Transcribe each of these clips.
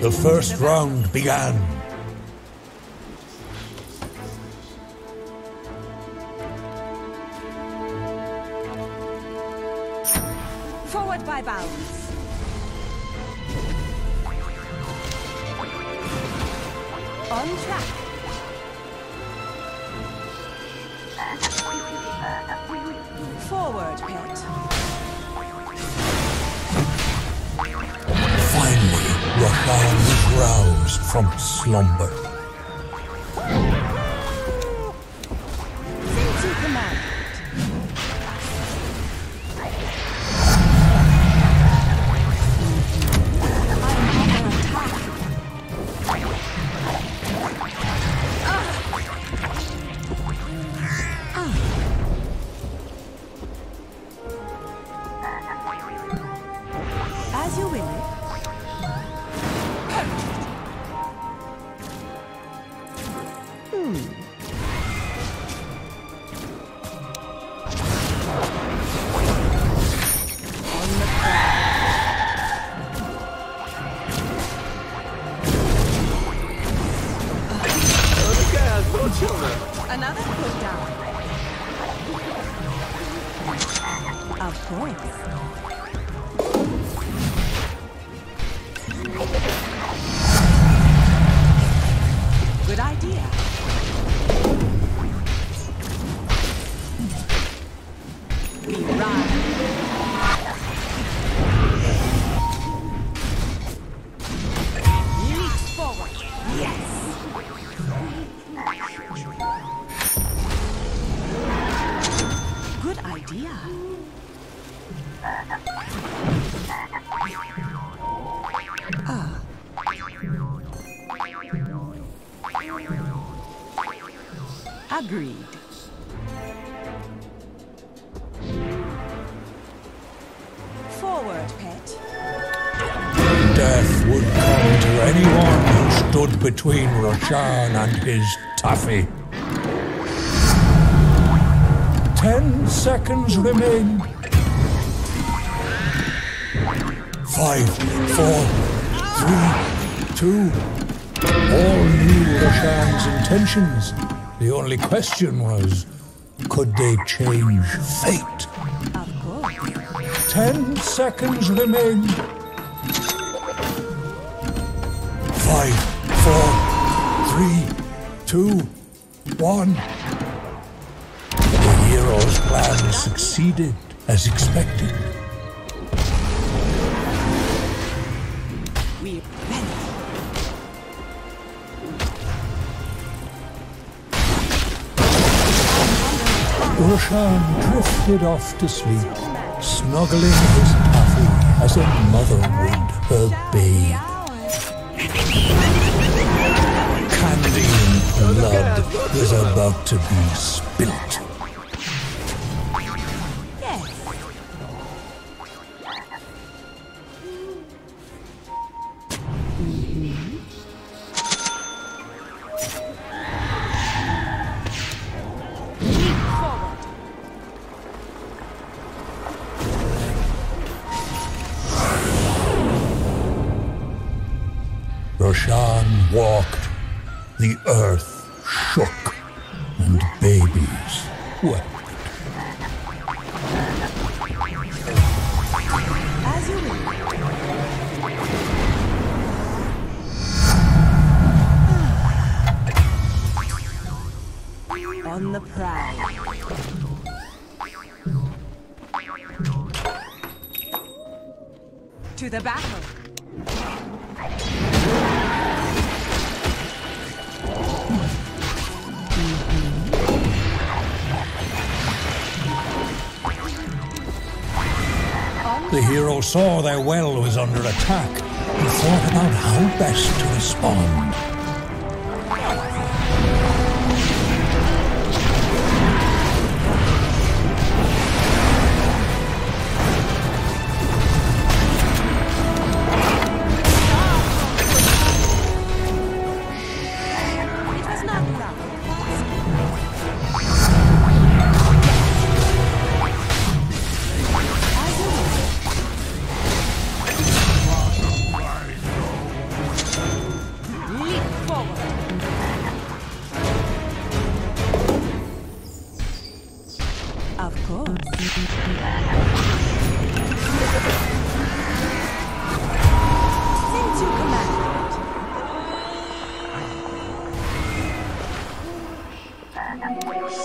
The first round began. From slumber. Stood between Roshan and his taffy. Ten seconds remain. Five, four, three, two. All knew Roshan's intentions. The only question was, could they change fate? Of course. Ten seconds remain. Five, four, three, two, one. The hero's plan succeeded as expected. We bend. Roshan drifted off to sleep, snuggling his taffy as a mother would her babe. Blood is about to be spilt. The earth the. To the battle. The hero saw their well was under attack and thought about how best to respond.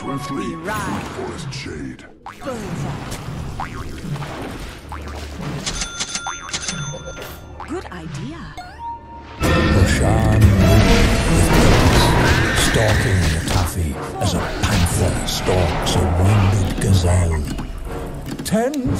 Swiftly, right. forest shade. Boom.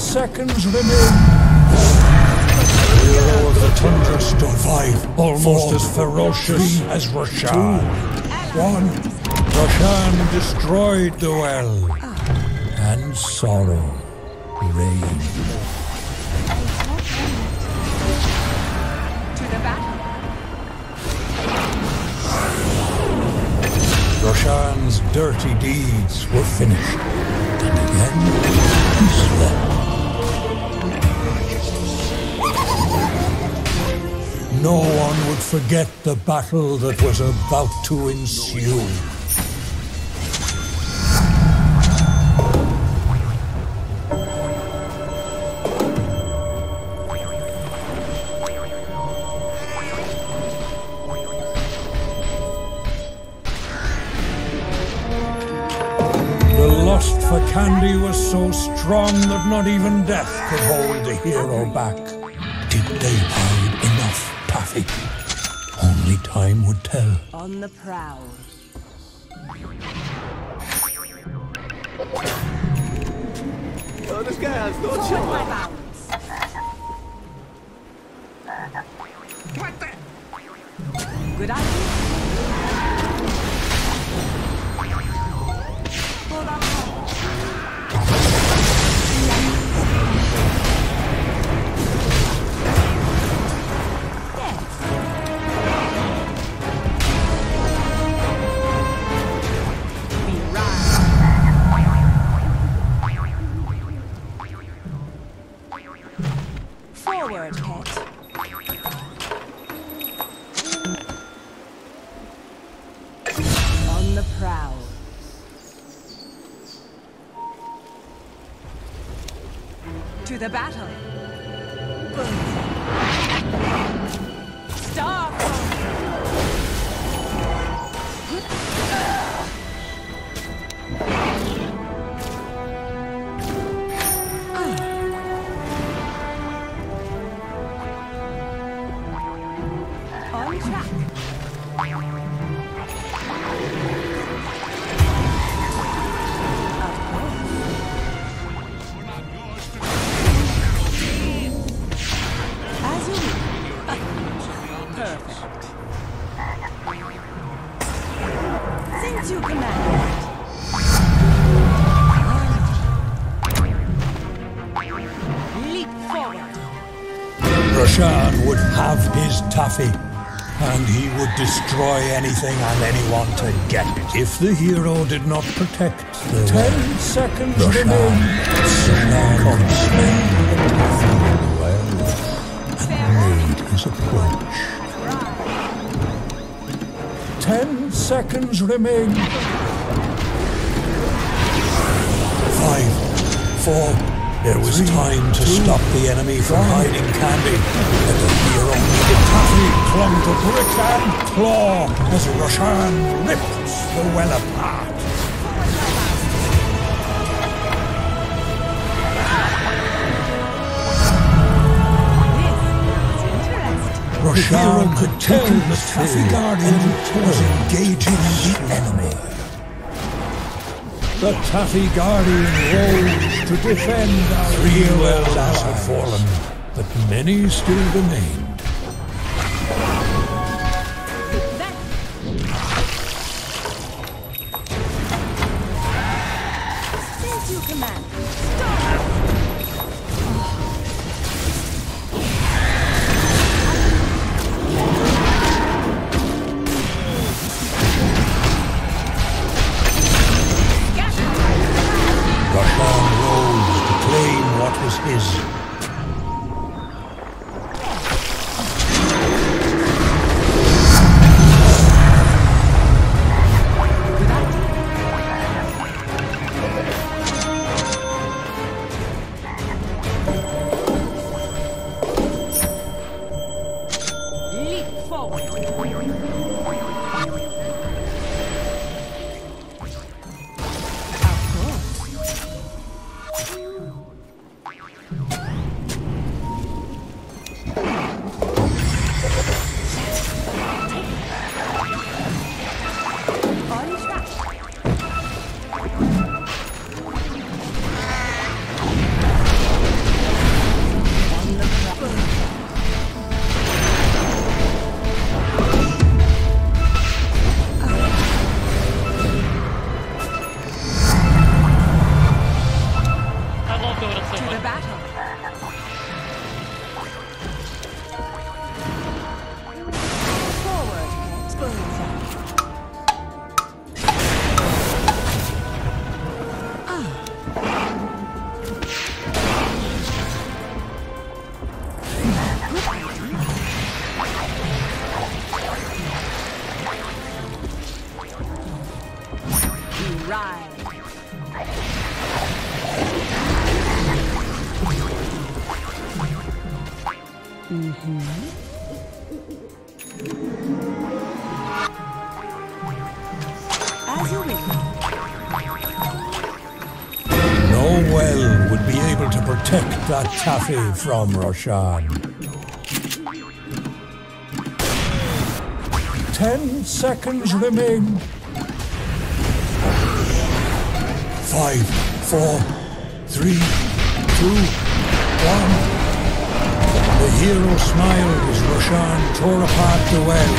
Seconds remain. The hero of the tundra stood five, almost as ferocious as Roshan. One. Roshan destroyed the well, and sorrow reigned. Roshan's dirty deeds were finished, and again he slept. No one would forget the battle that was about to ensue. The lust for candy was so strong that not even death could hold the hero back. Did they taffy? Only time would tell. On the prowl. Oh, this guy has no chill. my bounds. Good idea. The battle. His taffy, and he would destroy anything and anyone to get it. If the hero did not protect the ten seconds could smell the taffy well and made his approach. Ten seconds remain. Five, four. There was time to stop the enemy from hiding candy, but the hero taffy clung to brick and claw as Roshan ripped the well apart. Roshan could tell the taffy guardian was engaging the enemy. The Taffy Guardian rose to defend our Three wells had fallen, but many still remained. No well would be able to protect that taffy from Roshan. Ten seconds remain. Five, four, three, two, one. The hero smiled as Roshan tore apart the well,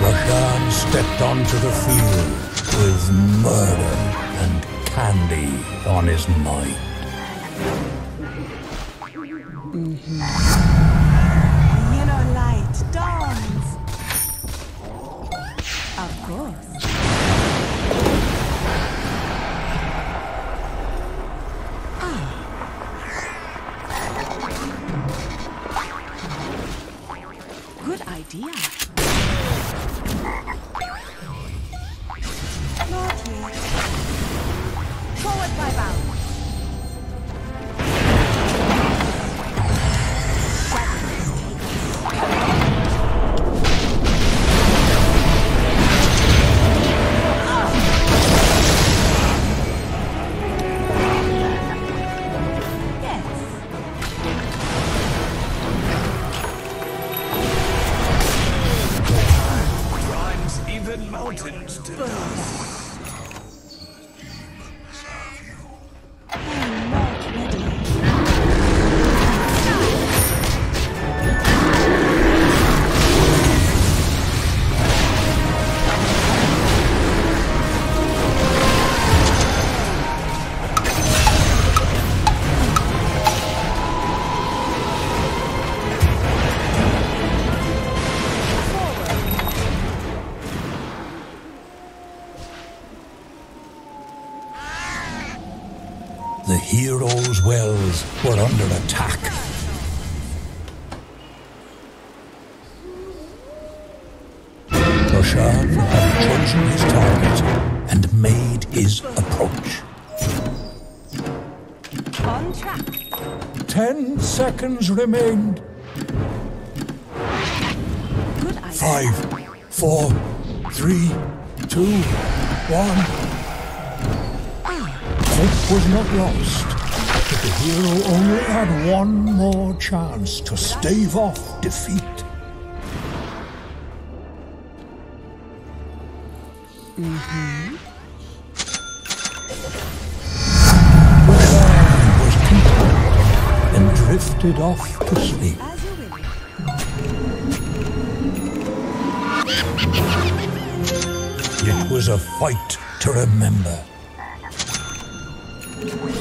Roshan stepped onto the field murder and candy on his mind. Inner light dawns. Of course. Ah. Good idea. Forward mountains to dust. The hero's wells were under attack. Roshan had chosen his target and made his approach. On track. Ten seconds remained. Five, four, three, two, one. Was not lost, but the hero only had one more chance to stave off defeat. Roshan was content and drifted off to sleep. It was a fight to remember. Forward.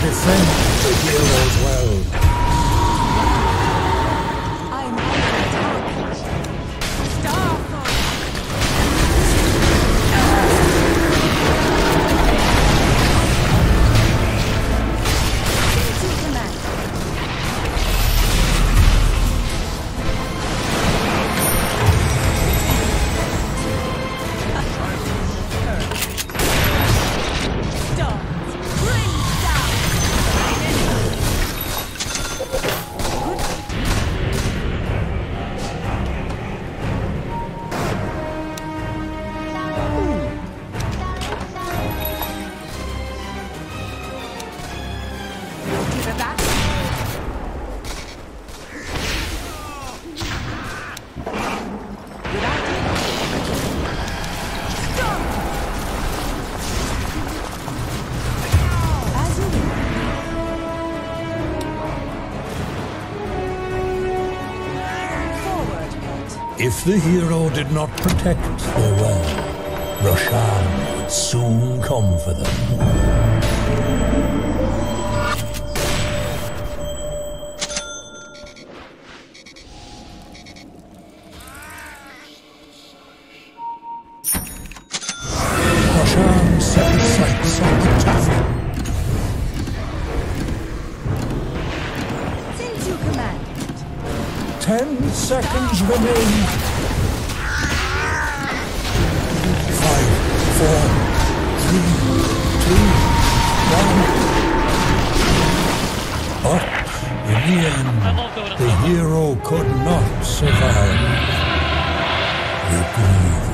defend the hero's world. If the hero did not protect their well, Roshan would soon come for them. Roshan set the end, the hero could not survive. The Grieving.